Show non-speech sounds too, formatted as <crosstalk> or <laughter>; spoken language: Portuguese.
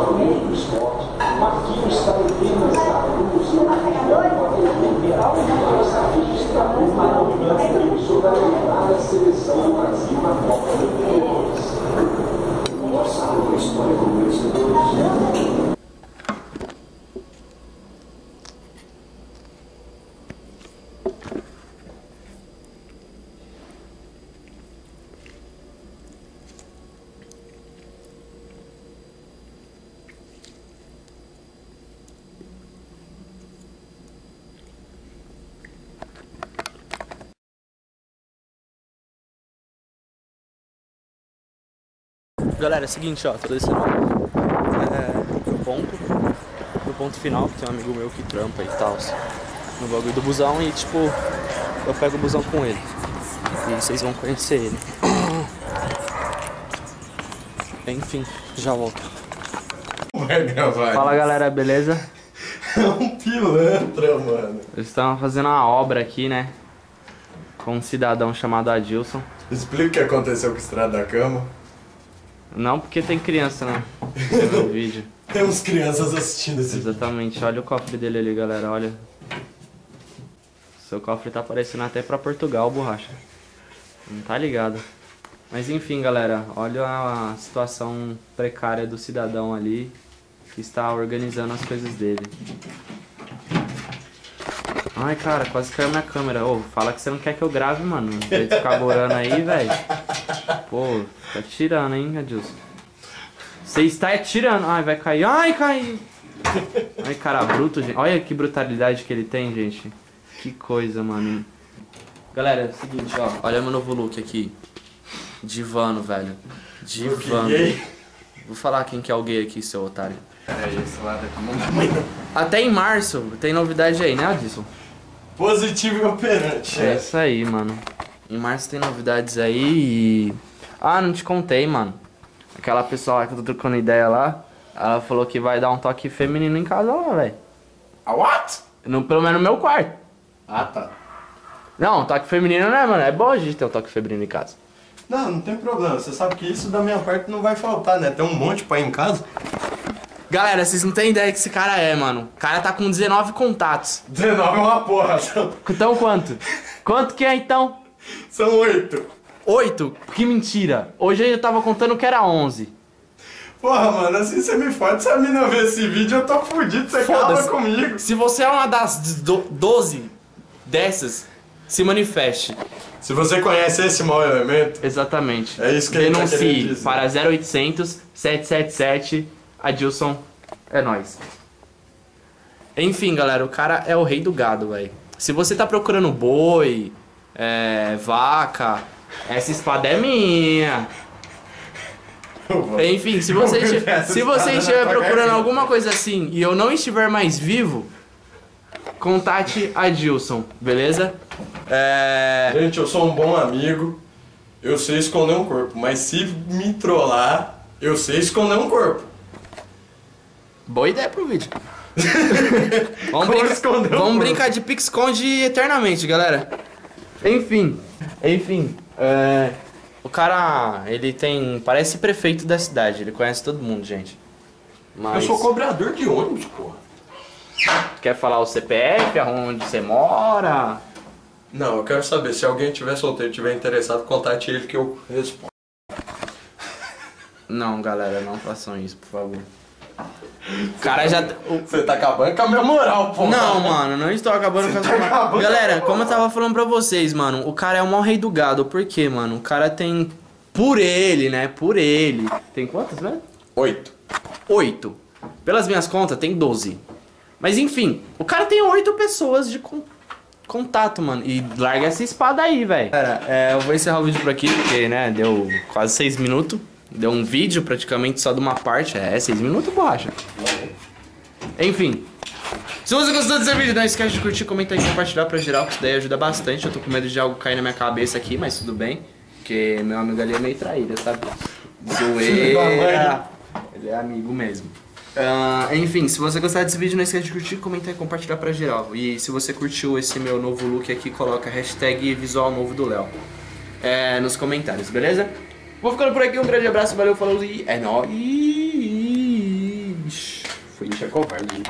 escoamento do esporte, o arquivo está apenas a luz, o arquivo liberal uma Galera, é o seguinte, ó, tô descendo é, pro ponto, pro ponto final, que tem um amigo meu que trampa e tal, no bagulho do busão e tipo, eu pego o busão com ele. E vocês vão conhecer ele. <coughs> Enfim, já volto. Vai gravar. Fala galera, beleza? <laughs> É um pilantra, mano. Eles estão fazendo uma obra aqui, né? Com um cidadão chamado Adilson. Explica o que aconteceu com o estrada da cama. Não porque tem criança, né? No vídeo. <laughs> Temos crianças assistindo esse vídeo. Exatamente, olha o cofre dele ali, galera, olha. Seu cofre tá parecendo até pra Portugal, borracha. Não tá ligado. Mas enfim, galera, olha a situação precária do cidadão ali que está organizando as coisas dele. Ai, cara, quase caiu minha câmera. Ô, fala que você não quer que eu grave, mano. De ficar borando aí, velho. Pô, tá tirando, hein, Adilson? Você está tirando. Ai, vai cair. Ai, caiu. Ai, cara bruto, gente. Olha que brutalidade que ele tem, gente. Que coisa, mano. Galera, é o seguinte, ó. Olha meu novo look aqui. Divano, velho. Divano. Vou falar quem que é o gay aqui, seu otário. Peraí, esse lado muito. <laughs> Até em março tem novidade aí, né, Adilson? Positivo e operante. É isso aí, mano. Em março tem novidades aí e. Ah, não te contei, mano. Aquela pessoa lá que eu tô trocando ideia lá, ela falou que vai dar um toque feminino em casa lá, velho. A what? No, pelo menos no meu quarto. Ah, tá. Não, toque feminino não é, mano. É bom a gente ter um toque feminino em casa. Não, não tem problema. Você sabe que isso da minha parte não vai faltar, né? Tem um monte pra ir em casa. Galera, vocês não têm ideia que esse cara é, mano. O cara tá com 19 contatos. 19 é uma porra. Então quanto? Quanto que é então? <laughs> são oito. 8? Que mentira. Hoje eu tava contando que era 11. Porra, mano, assim você me fode. Se a mina ver esse vídeo, eu tô fudido. Você acaba comigo. Se você é uma das do- 12 dessas, se manifeste. Se você conhece esse mau elemento, Exatamente. É isso que ele tá Denuncie para 0800 777 Adilson. É nóis. Enfim, galera, o cara é o rei do gado, velho. Se você tá procurando boi, é, vaca, essa espada é minha. Enfim, se você, esti- Essa se você estiver tua procurando alguma coisa assim e eu não estiver mais vivo, contate Adilson, beleza? É... Gente, eu sou um bom amigo. Eu sei esconder um corpo. Mas se me trollar, eu sei esconder um corpo. Boa ideia pro vídeo. <laughs> vamos o vamos corpo? brincar de pique-esconde eternamente, galera. Enfim, enfim. é, o cara, ele tem. Parece prefeito da cidade, ele conhece todo mundo, gente. Mas. Eu sou cobrador de ônibus, porra. Quer falar o CPF, onde você mora? Não, eu quero saber, se alguém tiver solteiro e tiver interessado, contate ele que eu respondo. Não, galera, não façam isso, por favor. O cara já. Você tá acabando com a minha moral, porra. Não, mano, não estou acabando com as tá acabando Galera, com a como eu tava falando pra vocês, mano, o cara é o maior rei do gado. Por quê, mano? O cara tem. Por ele, né? Por ele. Tem quantas, né? Oito. Oito. Pelas minhas contas, tem 12. Mas enfim, o cara tem oito pessoas de con- contato, mano. E larga essa espada aí, velho. Cara, é, eu vou encerrar o vídeo por aqui, porque, né, deu quase seis minutos. Deu um vídeo praticamente só de uma parte. É, seis minutos, borracha. Enfim. Se você gostou desse vídeo, não esquece de curtir, comentar e compartilhar pra geral, que isso daí ajuda bastante. Eu tô com medo de algo cair na minha cabeça aqui, mas tudo bem. Porque meu amigo ali é meio traíra, sabe? Zoeira. Ele é amigo mesmo. Ah, enfim, se você gostar desse vídeo, não esquece de curtir, comentar e compartilhar pra geral. E se você curtiu esse meu novo look aqui, coloca hashtag visual novo do Léo é, nos comentários, beleza? Vou ficando por aqui, um grande abraço, valeu, falou e é nóis! Deixa covarde.